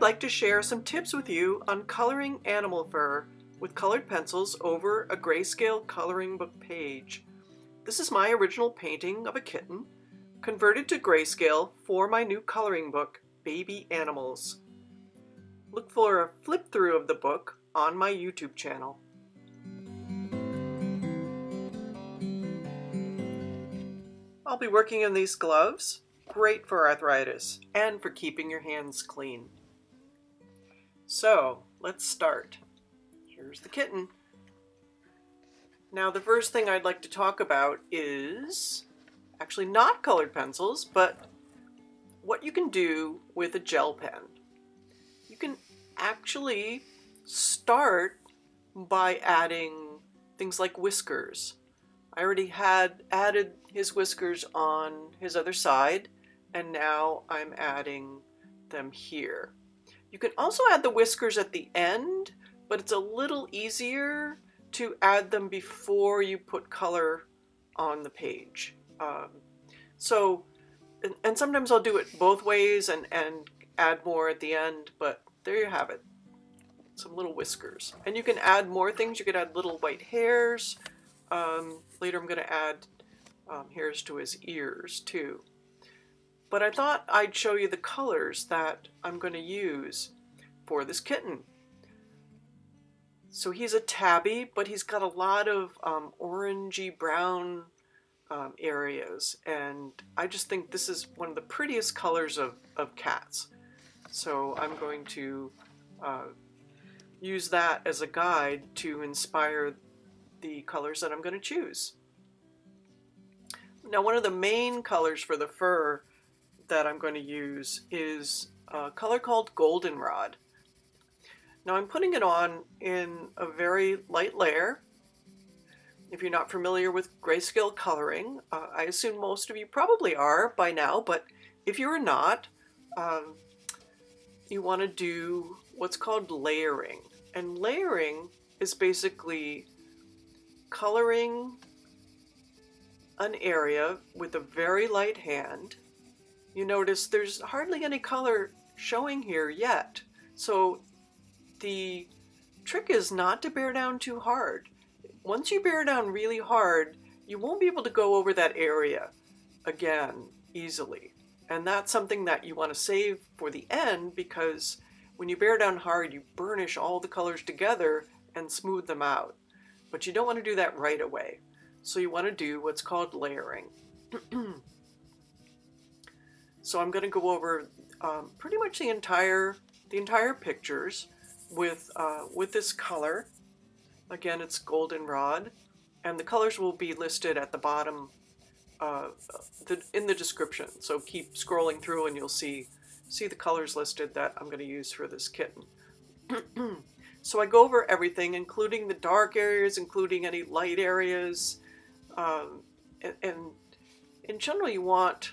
I'd like to share some tips with you on coloring animal fur with colored pencils over a grayscale coloring book page. This is my original painting of a kitten, converted to grayscale for my new coloring book, Baby Animals. Look for a flip through of the book on my YouTube channel. I'll be working in these gloves, great for arthritis and for keeping your hands clean. So, let's start. Here's the kitten. Now the first thing I'd like to talk about is actually not colored pencils, but what you can do with a gel pen. You can actually start by adding things like whiskers. I already had added his whiskers on his other side, and now I'm adding them here. You can also add the whiskers at the end, but it's a little easier to add them before you put color on the page. Um, so, and, and sometimes I'll do it both ways and, and add more at the end, but there you have it. Some little whiskers. And you can add more things. You could add little white hairs. Um, later I'm going to add um, hairs to his ears too. But I thought I'd show you the colors that I'm going to use for this kitten. So he's a tabby, but he's got a lot of um, orangey brown um, areas. And I just think this is one of the prettiest colors of, of cats. So I'm going to uh, use that as a guide to inspire the colors that I'm going to choose. Now one of the main colors for the fur that I'm going to use is a color called Goldenrod. Now I'm putting it on in a very light layer. If you're not familiar with grayscale coloring, uh, I assume most of you probably are by now, but if you're not, um, you want to do what's called layering. And layering is basically coloring an area with a very light hand. You notice there's hardly any color showing here yet. So the trick is not to bear down too hard. Once you bear down really hard, you won't be able to go over that area again easily. And that's something that you want to save for the end because when you bear down hard, you burnish all the colors together and smooth them out. But you don't want to do that right away. So you want to do what's called layering. so I'm going to go over um, pretty much the entire the entire pictures with uh, with this color. Again, it's goldenrod, and the colors will be listed at the bottom uh, the, in the description. So keep scrolling through, and you'll see see the colors listed that I'm going to use for this kitten. so I go over everything, including the dark areas, including any light areas, um, and, and in general, you want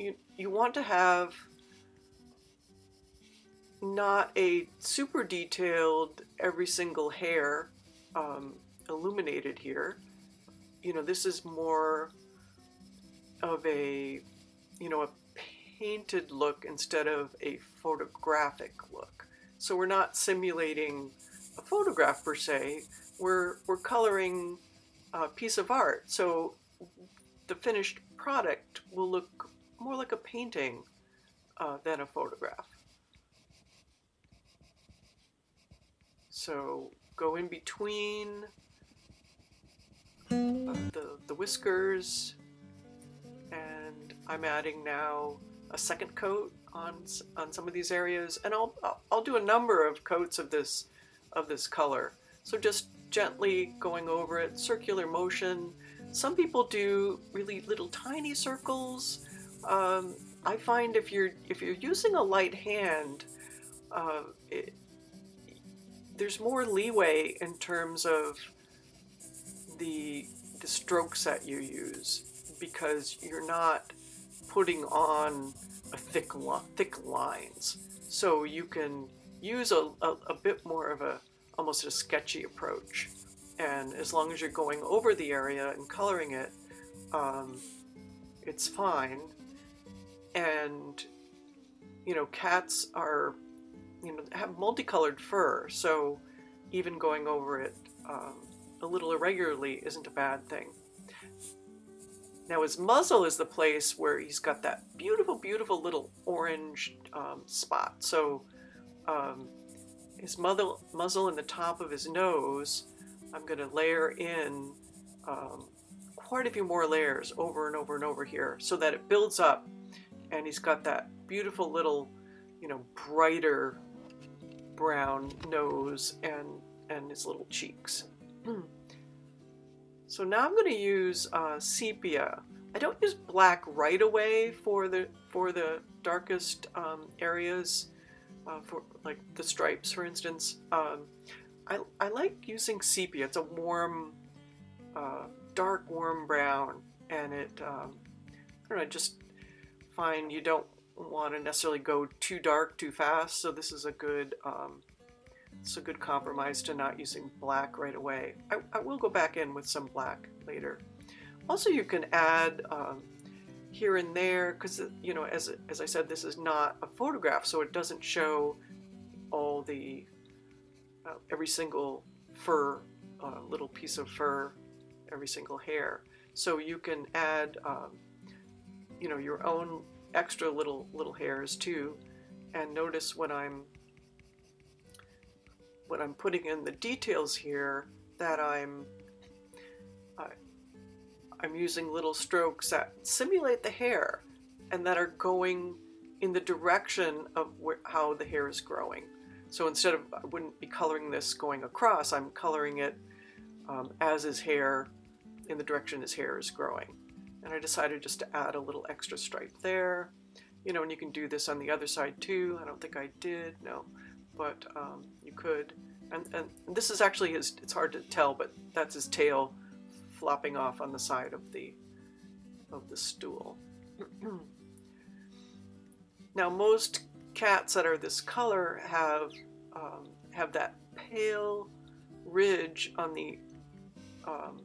you you want to have not a super detailed every single hair um, illuminated here. You know, this is more of a you know a painted look instead of a photographic look. So we're not simulating a photograph per se. We're we're coloring a piece of art. So the finished product will look more like a painting uh, than a photograph. So go in between uh, the, the whiskers and I'm adding now a second coat on on some of these areas and I'll I'll do a number of coats of this of this color so just gently going over it, circular motion. Some people do really little tiny circles. Um, I find if you're if you're using a light hand, uh, it, there's more leeway in terms of the the strokes that you use because you're not putting on a thick thick lines, so you can use a, a, a bit more of a almost a sketchy approach. And as long as you're going over the area and coloring it, um, it's fine. And, you know, cats are, you know, have multicolored fur, so even going over it um, a little irregularly isn't a bad thing. Now his muzzle is the place where he's got that beautiful, beautiful little orange um, spot. So um, his muzzle, muzzle and the top of his nose, I'm going to layer in um, quite a few more layers over and over and over here so that it builds up and he's got that beautiful little, you know, brighter brown nose and, and his little cheeks. So now I'm going to use uh, sepia. I don't use black right away for the for the darkest um, areas, uh, for like the stripes, for instance. Um, I, I like using sepia. It's a warm, uh, dark warm brown, and it um, I don't know. Just you don't want to necessarily go too dark too fast. So this is a good um, it's a good compromise to not using black right away. I, I will go back in with some black later. Also, you can add um, here and there, because, you know, as, as I said, this is not a photograph, so it doesn't show all the, uh, every single fur, uh, little piece of fur, every single hair. So you can add, um, you know, your own extra little, little hairs too. And notice when I'm when I'm putting in the details here that I'm uh, I'm using little strokes that simulate the hair and that are going in the direction of where, how the hair is growing. So instead of, I wouldn't be coloring this going across, I'm coloring it um, as his hair, in the direction his hair is growing. And I decided just to add a little extra stripe there. You know, and you can do this on the other side too. I don't think I did, no but um, you could. And, and this is actually his, it's hard to tell, but that's his tail flopping off on the side of the, of the stool. now most cats that are this color have, um, have that pale ridge on the, um,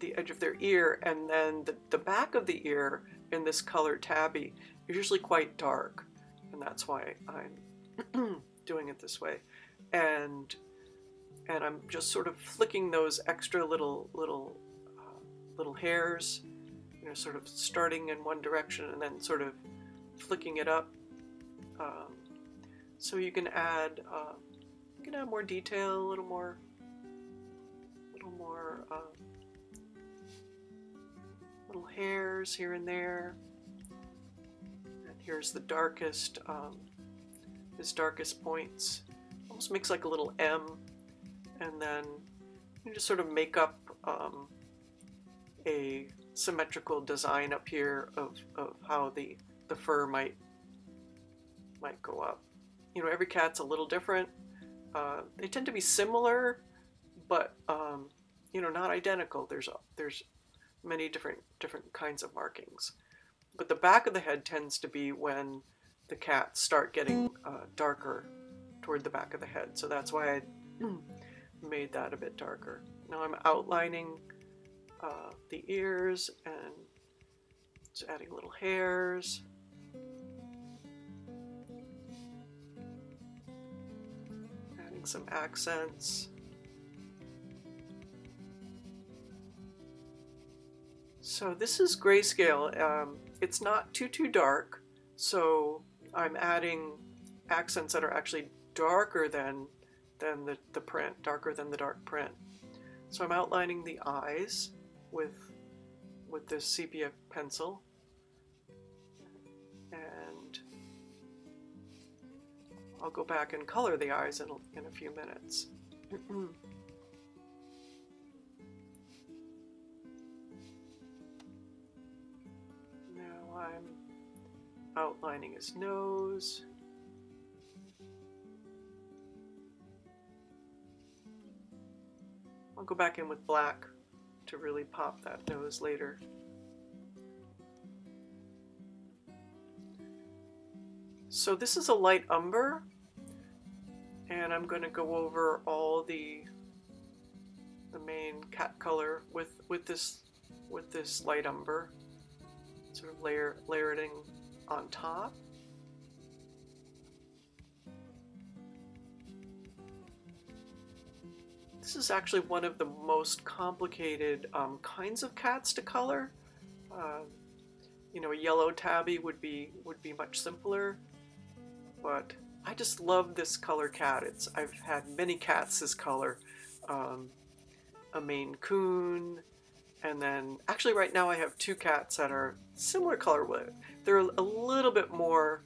the edge of their ear, and then the, the back of the ear in this color tabby is usually quite dark, and that's why I'm doing it this way. And and I'm just sort of flicking those extra little little uh, little hairs, you know, sort of starting in one direction and then sort of flicking it up. Um, so you can add uh, you can add more detail, a little more, a little more uh, little hairs here and there. And here's the darkest um, his darkest points. Almost makes like a little M, and then you just sort of make up um, a symmetrical design up here of, of how the, the fur might might go up. You know, every cat's a little different. Uh, they tend to be similar, but um, you know, not identical. There's there's many different different kinds of markings. But the back of the head tends to be when the cats start getting uh, darker toward the back of the head. So that's why I made that a bit darker. Now I'm outlining uh, the ears and just adding little hairs. Adding some accents. So this is grayscale. Um, it's not too, too dark. So I'm adding accents that are actually darker than, than the, the print, darker than the dark print. So I'm outlining the eyes with, with this sepia pencil. And I'll go back and color the eyes in in a few minutes. I'm outlining his nose. I'll go back in with black to really pop that nose later. So this is a light umber and I'm going to go over all the the main cat color with with this with this light umber sort of layer layering on top. This is actually one of the most complicated um, kinds of cats to color. Uh, you know, a yellow tabby would be would be much simpler, but I just love this color cat. It's I've had many cats this color, um, a Maine Coon, and then actually right now I have two cats that are similar color. With they're a little bit more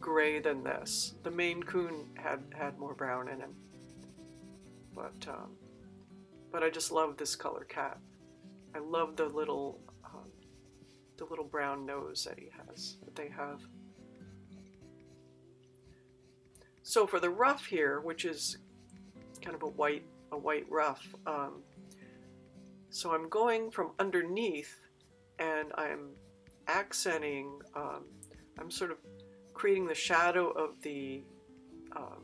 gray than this. The Maine Coon had had more brown in him, but um, but I just love this color cat. I love the little um, the little brown nose that he has that they have. So for the ruff here, which is kind of a white a white ruff, um, so I'm going from underneath and I'm accenting. Um, I'm sort of creating the shadow of the um,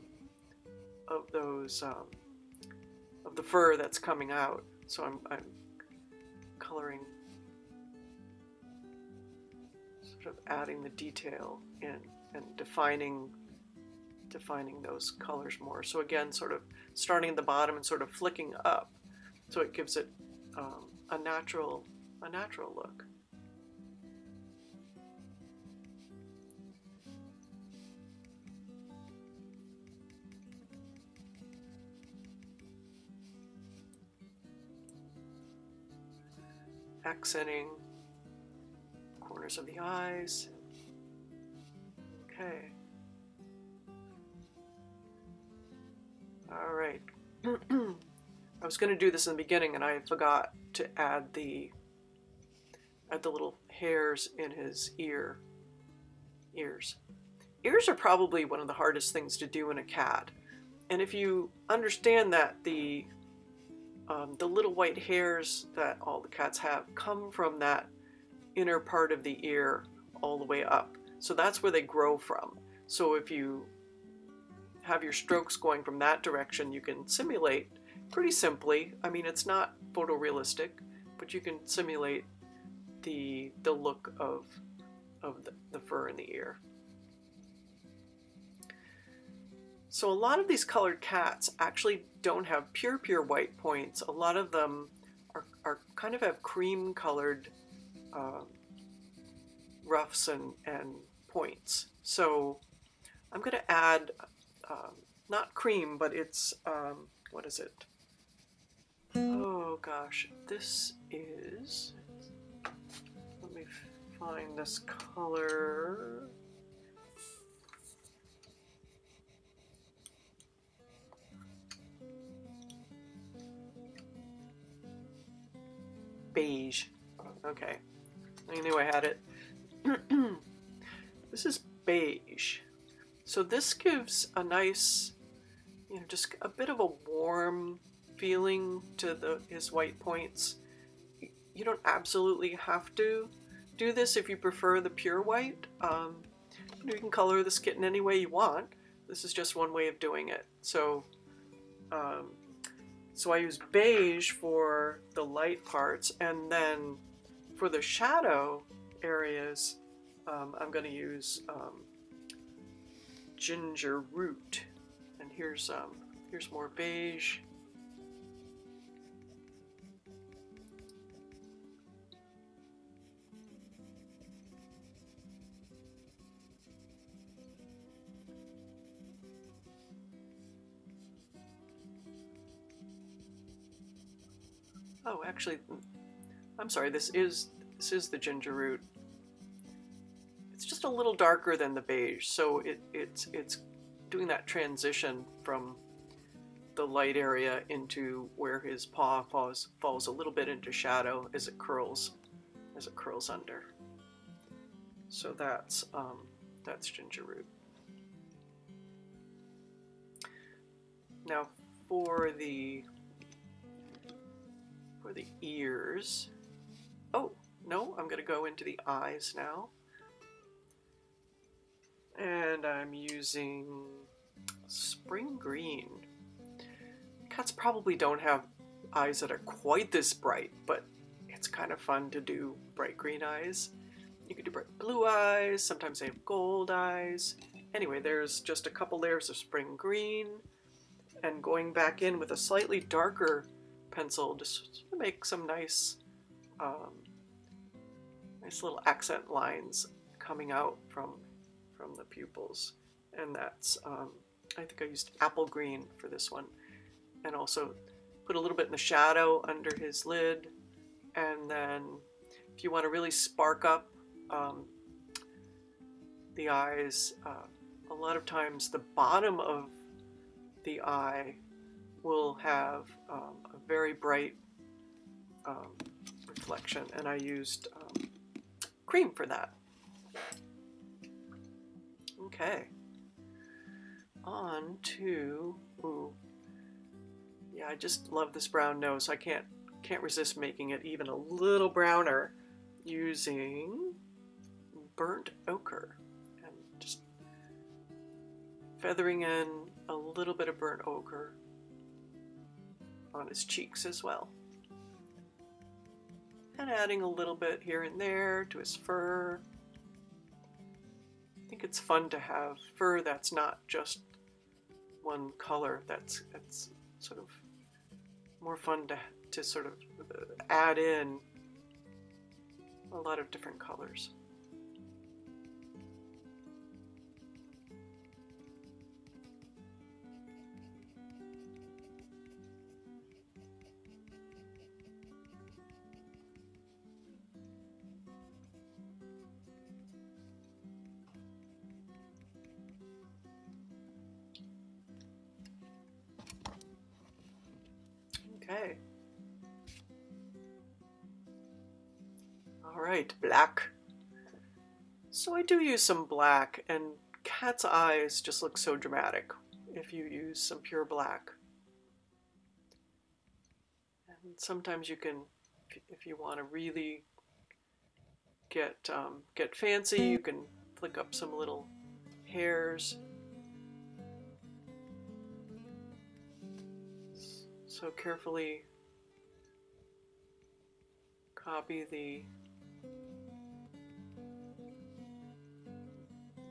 of those um, of the fur that's coming out. So I'm, I'm coloring, sort of adding the detail in and defining defining those colors more. So again, sort of starting at the bottom and sort of flicking up, so it gives it um, a natural a natural look. accenting corners of the eyes. Okay. All right. I was going to do this in the beginning and I forgot to add the add the little hairs in his ear ears. Ears are probably one of the hardest things to do in a cat. And if you understand that the um, the little white hairs that all the cats have come from that inner part of the ear all the way up. So that's where they grow from. So if you have your strokes going from that direction, you can simulate pretty simply. I mean, it's not photorealistic, but you can simulate the the look of of the, the fur in the ear. So a lot of these colored cats actually don't have pure, pure white points. A lot of them are, are kind of have cream colored uh, ruffs and, and points. So I'm going to add, um, not cream, but it's, um, what is it? Oh gosh, this is, let me find this color. beige. Okay, I knew I had it. this is beige. So this gives a nice, you know, just a bit of a warm feeling to the his white points. You don't absolutely have to do this if you prefer the pure white. Um, you can color this kitten any way you want. This is just one way of doing it. So um, so I use beige for the light parts, and then for the shadow areas, um, I'm going to use um, ginger root. And here's um, here's more beige. Oh, actually, I'm sorry, this is, this is the ginger root. It's just a little darker than the beige, so it, it's, it's doing that transition from the light area into where his paw falls, falls a little bit into shadow as it curls, as it curls under. So that's, um, that's ginger root. Now for the for the ears. Oh, no, I'm going to go into the eyes now. And I'm using spring green. Cats probably don't have eyes that are quite this bright, but it's kind of fun to do bright green eyes. You can do bright blue eyes, sometimes they have gold eyes. Anyway, there's just a couple layers of spring green, and going back in with a slightly darker pencil just to make some nice, um, nice little accent lines coming out from from the pupils. And that's, um, I think I used apple green for this one. And also put a little bit in the shadow under his lid. And then if you want to really spark up um, the eyes, uh, a lot of times the bottom of the eye will have um, very bright um, reflection and I used um, cream for that. Okay. On to, ooh, yeah, I just love this brown nose. I can't can't resist making it even a little browner using burnt ochre and just feathering in a little bit of burnt ochre on his cheeks as well. And adding a little bit here and there to his fur. I think it's fun to have fur that's not just one color. That's that's sort of more fun to to sort of uh, add in a lot of different colors. Black. So I do use some black, and cat's eyes just look so dramatic if you use some pure black. And sometimes you can, if you want to really get um, get fancy, you can flick up some little hairs So carefully copy the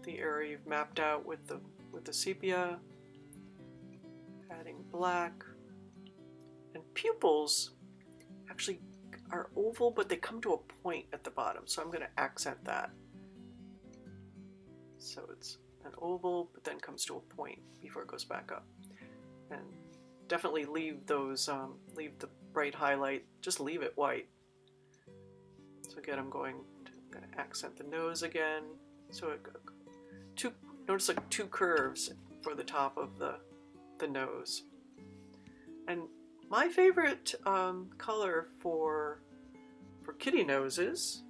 the area you've mapped out with the with the sepia, adding black, and pupils actually are oval, but they come to a point at the bottom. So I'm going to accent that. So it's an oval, but then comes to a point before it goes back up. And definitely leave those, um, leave the bright highlight, just leave it white. So again, I'm going to, I'm going to accent the nose again. So it, two, notice like two curves for the top of the, the nose. And my favorite um, color for, for kitty noses,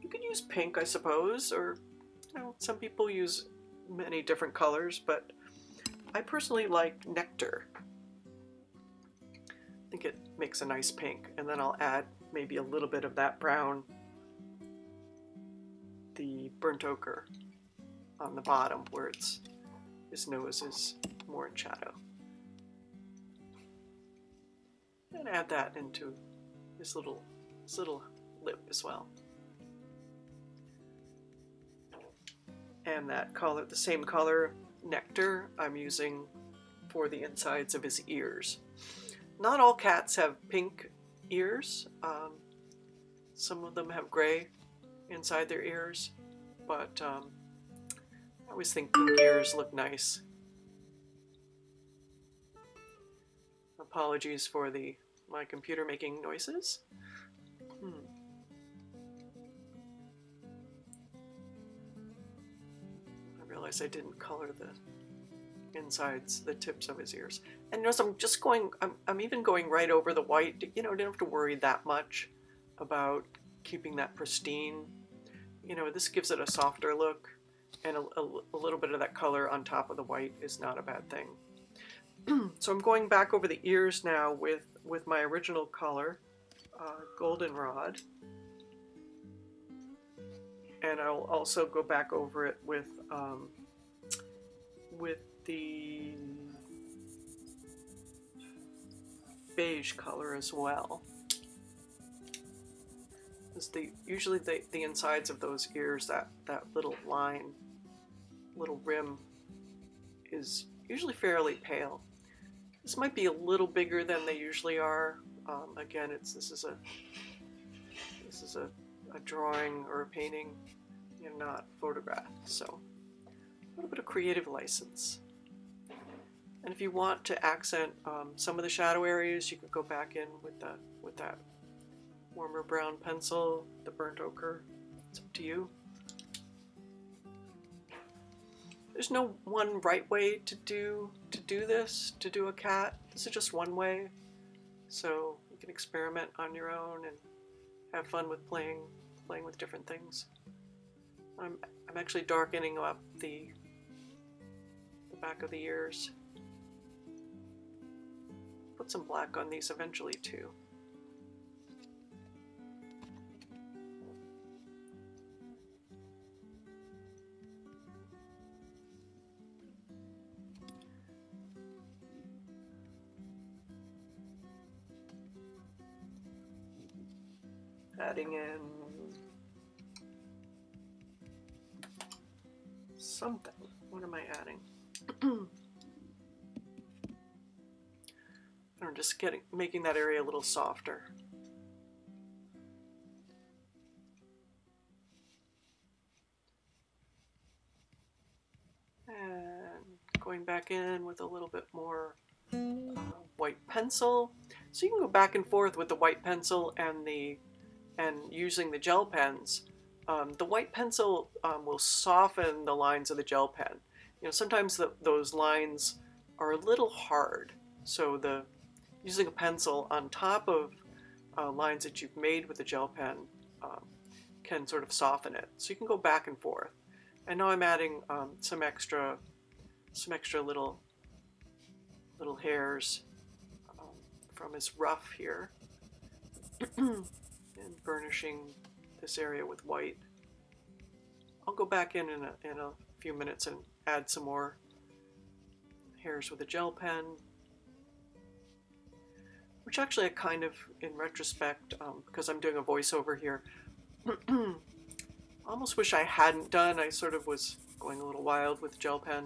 you could use pink, I suppose, or you know, some people use many different colors, but I personally like nectar I think it makes a nice pink. And then I'll add maybe a little bit of that brown, the burnt ochre on the bottom where it's his nose is more in shadow. And add that into his little, his little lip as well. And that color, the same color nectar I'm using for the insides of his ears. Not all cats have pink ears. Um, some of them have gray inside their ears, but um, I always think pink ears look nice. Apologies for the my computer making noises. Hmm. I realize I didn't color the insides, the tips of his ears. And notice I'm just going, I'm, I'm even going right over the white. You know, I didn't have to worry that much about keeping that pristine. You know, this gives it a softer look and a, a, a little bit of that color on top of the white is not a bad thing. so I'm going back over the ears now with, with my original color, uh, goldenrod. And I'll also go back over it with um, with the beige color as well. Because the usually the, the insides of those ears, that, that little line, little rim, is usually fairly pale. This might be a little bigger than they usually are. Um, again, it's this is a this is a, a drawing or a painting, and not photographed. So a little bit of creative license. And if you want to accent um, some of the shadow areas, you could go back in with with that warmer brown pencil, the burnt ochre. It's up to you. There's no one right way to do to do this, to do a cat. This is just one way. So you can experiment on your own and have fun with playing playing with different things. I'm I'm actually darkening up the the back of the ears. Put some black on these eventually too. Adding in something. What am I adding? I'm just getting making that area a little softer. And going back in with a little bit more uh, white pencil. So you can go back and forth with the white pencil and the and using the gel pens, um, the white pencil um, will soften the lines of the gel pen. You know, sometimes the, those lines are a little hard, so the using a pencil on top of uh, lines that you've made with the gel pen um, can sort of soften it. So you can go back and forth. And now I'm adding um, some extra, some extra little, little hairs um, from his ruff here. and burnishing this area with white. I'll go back in in a, in a few minutes and add some more hairs with a gel pen, which actually I kind of, in retrospect, um, because I'm doing a voiceover here, almost wish I hadn't done. I sort of was going a little wild with gel pen,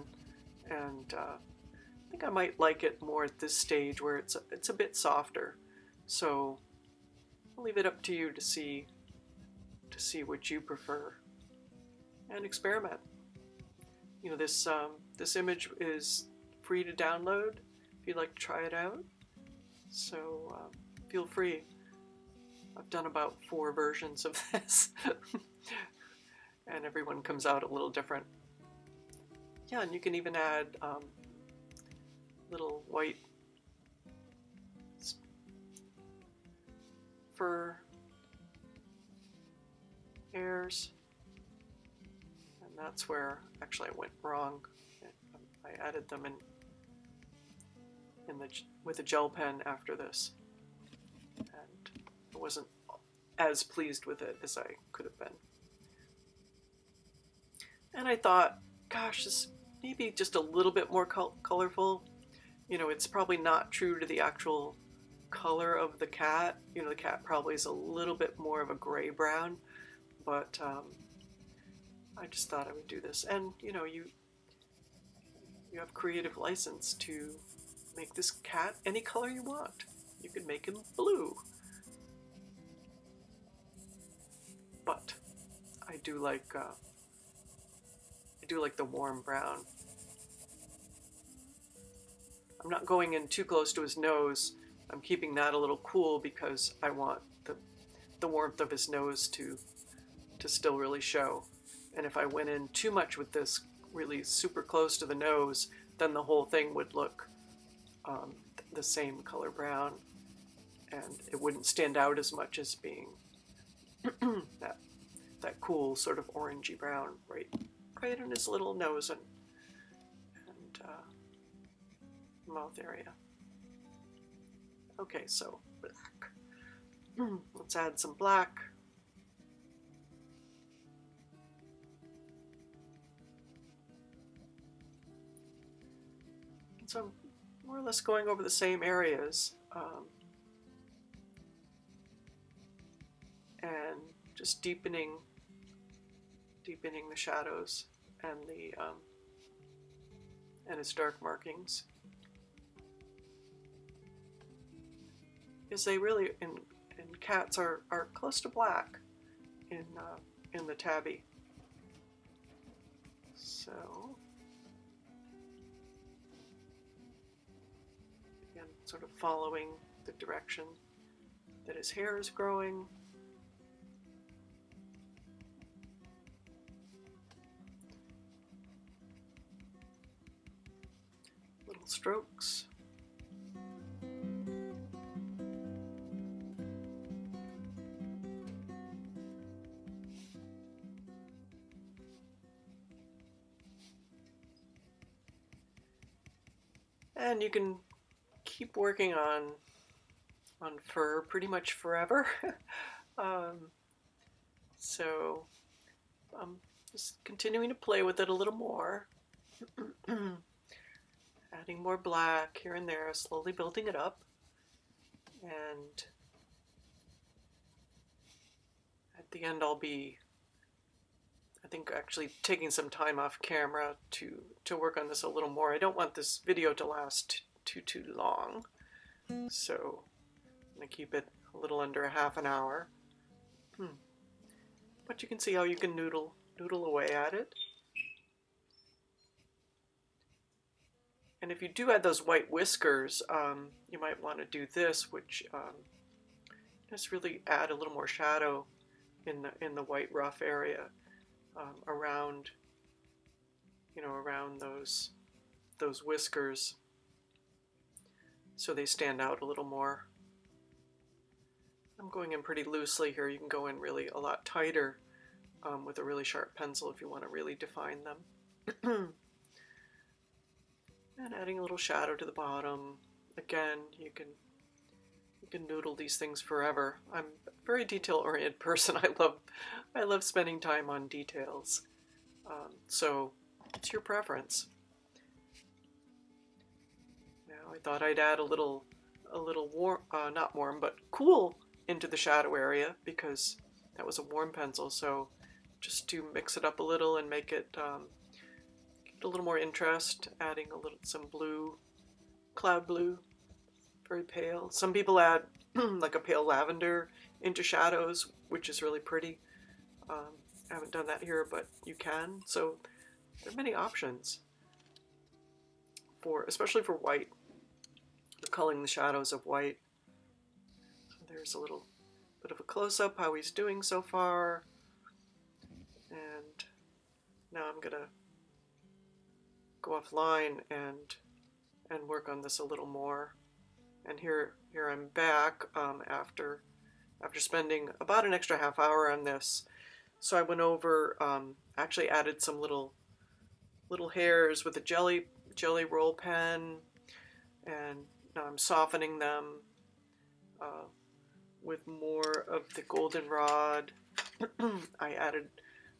and uh, I think I might like it more at this stage where it's it's a bit softer. So I'll leave it up to you to see to see what you prefer and experiment. You know, this um, this image is free to download if you'd like to try it out. So um, feel free. I've done about four versions of this, and everyone comes out a little different. Yeah, and you can even add um, little white for hairs. And that's where actually I went wrong. I added them in in the with a gel pen after this, and I wasn't as pleased with it as I could have been. And I thought, gosh, this maybe just a little bit more col colorful. You know, it's probably not true to the actual color of the cat. You know, the cat probably is a little bit more of a gray brown, but um, I just thought I would do this. And you know, you you have creative license to make this cat any color you want. You can make him blue. But I do like uh, I do like the warm brown. I'm not going in too close to his nose I'm keeping that a little cool because I want the, the warmth of his nose to, to still really show. And if I went in too much with this really super close to the nose, then the whole thing would look um, the same color brown and it wouldn't stand out as much as being that, that cool sort of orangey brown right, right in his little nose and, and uh, mouth area. Okay, so black. Let's add some black. So I'm more or less going over the same areas. Um, and just deepening deepening the shadows and the um, and its dark markings. Is they really and, in cats are are close to black in uh, in the tabby. So again, sort of following the direction that his hair is growing. Little strokes. And you can keep working on on fur pretty much forever. um, so I'm just continuing to play with it a little more. Adding more black here and there, slowly building it up. And at the end I'll be think actually taking some time off camera to to work on this a little more. I don't want this video to last too too long. So I'm to keep it a little under a half an hour. Hmm. But you can see how you can noodle, noodle away at it. And if you do add those white whiskers, um, you might want to do this, which um, just really add a little more shadow in the in the white ruff area um, around, you know, around those those whiskers, so they stand out a little more. I'm going in pretty loosely here. You can go in really a lot tighter um, with a really sharp pencil if you want to really define them. and adding a little shadow to the bottom. Again, you can can noodle these things forever. I'm a very detail-oriented person. I love I love spending time on details. Um, so it's your preference. Now I thought I'd add a little a little warm, uh, not warm, but cool into the shadow area because that was a warm pencil. So just to mix it up a little and make it um, a little more interest, adding a little some blue, cloud blue, very pale. Some people add like a pale lavender into shadows, which is really pretty. Um, I haven't done that here, but you can. So there are many options for, especially for white, for culling the shadows of white. There's a little bit of a close-up how he's doing so far. And now I'm gonna go offline and and work on this a little more. And here here I'm back um, after after spending about an extra half hour on this. So I went over, um, actually added some little little hairs with a jelly jelly roll pen, and now I'm softening them. Uh, with more of the goldenrod. I added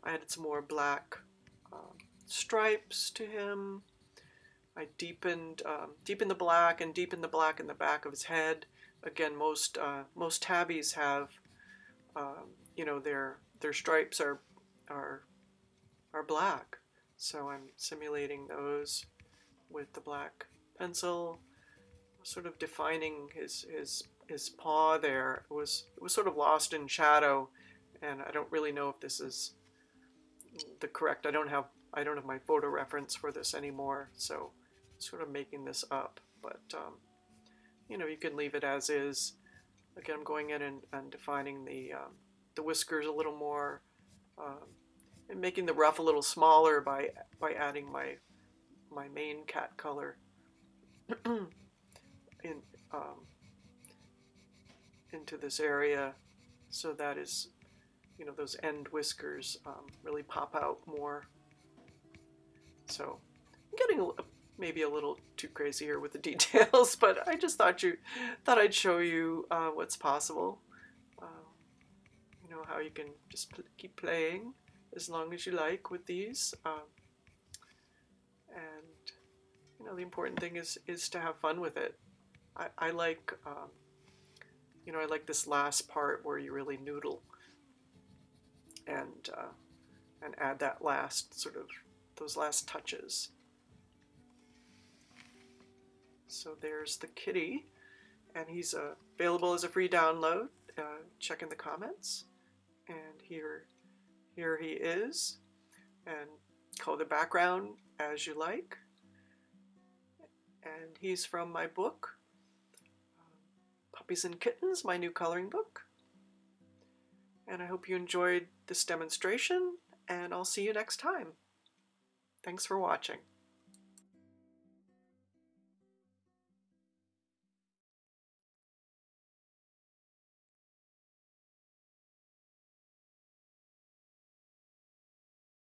I added some more black um, stripes to him. I deepened um, deepened the black and deepened the black in the back of his head. Again, most uh, most tabbies have um, you know their their stripes are are are black, so I'm simulating those with the black pencil, sort of defining his his his paw there was it was sort of lost in shadow, and I don't really know if this is the correct. I don't have I don't have my photo reference for this anymore, so sort of making this up. But um, you know, you can leave it as is. Again, I'm going in and, and defining the um, the whiskers a little more, um, and making the ruff a little smaller by by adding my my main cat color in um, into this area so that is, you know, those end whiskers um, really pop out more. So I'm getting a, maybe a little too crazy here with the details, but I just thought you thought I'd show you uh, what's possible. Uh, you know how you can just pl keep playing as long as you like with these, um, and you know the important thing is is to have fun with it. I, I like um, you know, I like this last part where you really noodle and uh, and add that last sort of those last touches. So there's the kitty and he's uh, available as a free download. Uh, check in the comments, and here, here he is, and color the background as you like. And he's from my book, Puppies and Kittens, my new coloring book. And I hope you enjoyed this demonstration, and I'll see you next time. Thanks for watching.